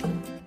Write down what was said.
Bye.